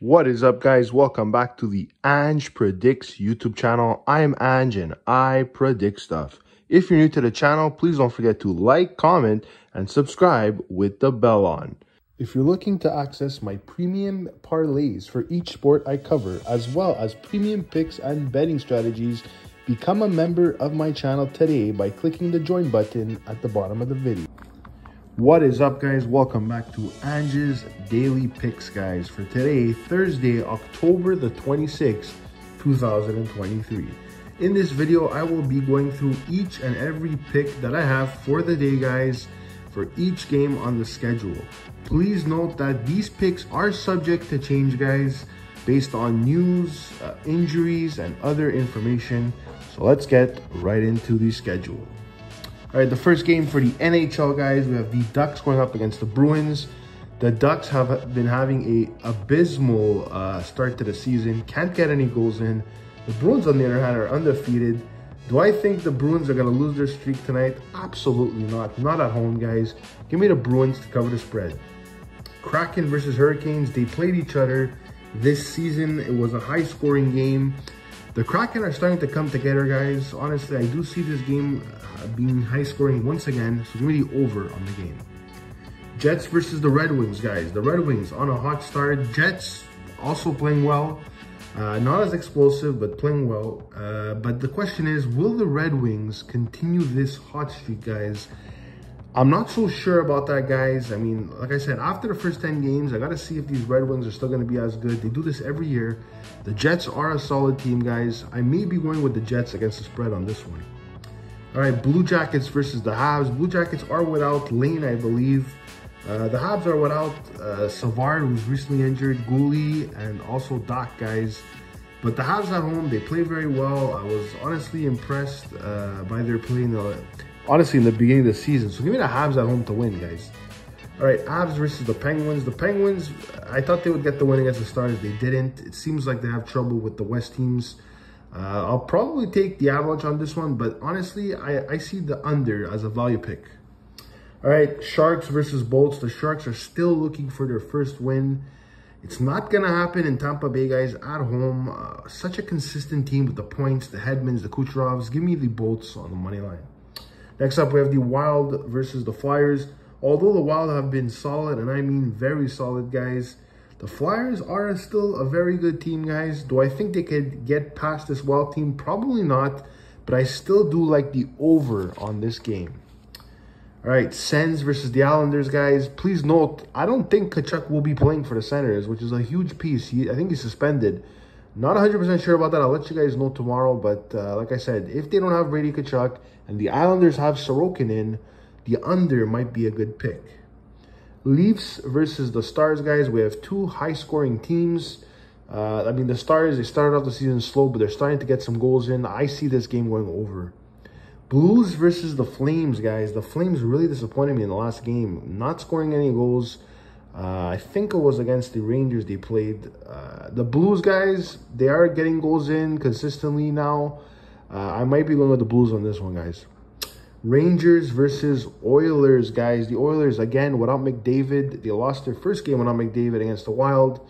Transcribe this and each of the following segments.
What is up, guys? Welcome back to the Ange Predicts YouTube channel. I am Ange and I predict stuff. If you're new to the channel, please don't forget to like, comment, and subscribe with the bell on. If you're looking to access my premium parlays for each sport I cover, as well as premium picks and betting strategies, become a member of my channel today by clicking the join button at the bottom of the video. What is up guys? Welcome back to Ange's Daily Picks guys for today, Thursday, October the 26th, 2023. In this video, I will be going through each and every pick that I have for the day guys for each game on the schedule. Please note that these picks are subject to change guys based on news, uh, injuries, and other information. So let's get right into the schedule. All right, the first game for the NHL guys, we have the Ducks going up against the Bruins. The Ducks have been having a abysmal uh, start to the season. Can't get any goals in. The Bruins, on the other hand, are undefeated. Do I think the Bruins are going to lose their streak tonight? Absolutely not. Not at home, guys. Give me the Bruins to cover the spread. Kraken versus Hurricanes. They played each other this season. It was a high-scoring game. The Kraken are starting to come together, guys. Honestly, I do see this game uh, being high scoring once again. So the over on the game. Jets versus the Red Wings, guys. The Red Wings on a hot start. Jets also playing well. Uh, not as explosive, but playing well. Uh, but the question is, will the Red Wings continue this hot streak, guys? I'm not so sure about that, guys. I mean, like I said, after the first 10 games, I got to see if these Red Wings are still going to be as good. They do this every year. The Jets are a solid team, guys. I may be going with the Jets against the spread on this one. All right, Blue Jackets versus the Habs. Blue Jackets are without Laine, I believe. Uh, the Habs are without uh, Savard, who's recently injured, Guhle, and also Dach, guys. But the Habs at home, they play very well. I was honestly impressed uh, by their play in the honestly in the beginning of the season. So give me the Habs at home to win, guys. All right, Habs versus the Penguins. The Penguins, I thought they would get the win against the Stars. They didn't. It seems like they have trouble with the West teams. Uh, I'll probably take the Avalanche on this one, but honestly, I, I see the under as a value pick. All right, Sharks versus Bolts. The Sharks are still looking for their first win. It's not going to happen in Tampa Bay, guys, at home. Uh, such a consistent team with the points, the Hedmans, the Kucherovs. Give me the Bolts on the money line. Next up, we have the Wild versus the Flyers. Although the Wild have been solid, and I mean very solid, guys, the Flyers are still a very good team, guys. Do I think they could get past this Wild team? Probably not, but I still do like the over on this game. All right, Sens versus the Islanders, guys. Please note, I don't think Tkachuk will be playing for the Senators, which is a huge piece. He, I think he's suspended. Not 100% sure about that. I'll let you guys know tomorrow. But uh, like I said, if they don't have Brady Tkachuk and the Islanders have Sorokin in, the under might be a good pick. Leafs versus the Stars, guys. We have two high-scoring teams. Uh, I mean, the Stars, they started off the season slow, but they're starting to get some goals in. I see this game going over. Blues versus the Flames, guys. The Flames really disappointed me in the last game. Not scoring any goals. Uh, I think it was against the Rangers they played. Uh, the Blues guys, they are getting goals in consistently now. Uh, I might be going with the Blues on this one, guys. Rangers versus Oilers, guys. The Oilers, again, without McDavid. They lost their first game without McDavid against the Wild.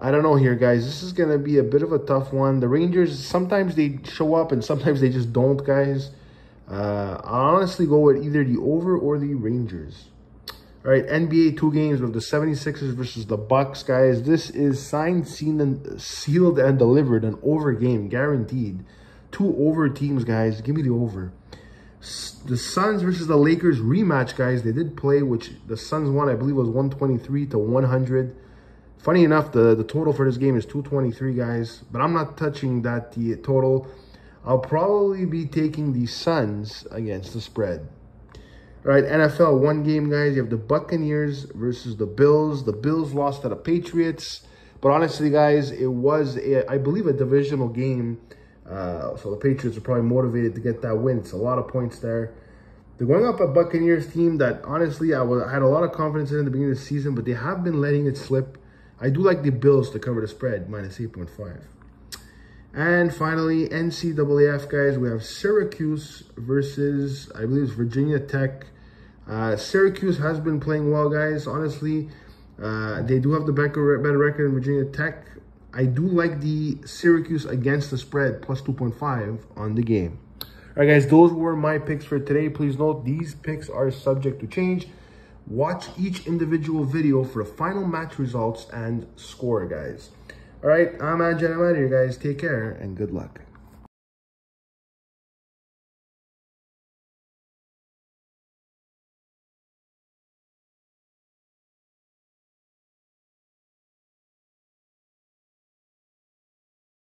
I don't know here, guys. This is going to be a bit of a tough one. The Rangers, sometimes they show up and sometimes they just don't, guys. Uh, I honestly go with either the over or the Rangers. All right, NBA two games with the 76ers versus the Bucks, guys. This is signed, seen, and sealed and delivered. An over game, guaranteed. Two over teams, guys. Give me the over. The Suns versus the Lakers rematch, guys. They did play, which the Suns won, I believe, was 123 to 100. Funny enough, the, the total for this game is 223, guys. But I'm not touching that the total. I'll probably be taking the Suns against the spread. Right, NFL, one game, guys. You have the Buccaneers versus the Bills. The Bills lost to the Patriots. But honestly, guys, it was, a, I believe, a divisional game. Uh, so the Patriots are probably motivated to get that win. It's a lot of points there. They're going up a Buccaneers team that, honestly, I, was, I had a lot of confidence in at the beginning of the season, but they have been letting it slip. I do like the Bills to cover the spread, minus 8.5. And finally, NCAAF, guys, we have Syracuse versus, I believe Virginia Tech. Uh, Syracuse has been playing well, guys. Honestly, Uh, they do have the better, record in Virginia Tech. I do like the Syracuse against the spread, plus 2.5 on the game. All right, guys, those were my picks for today. Please note these picks are subject to change. Watch each individual video for the final match results and score, guys. All right, I'm out of here, guys. Take care and good luck.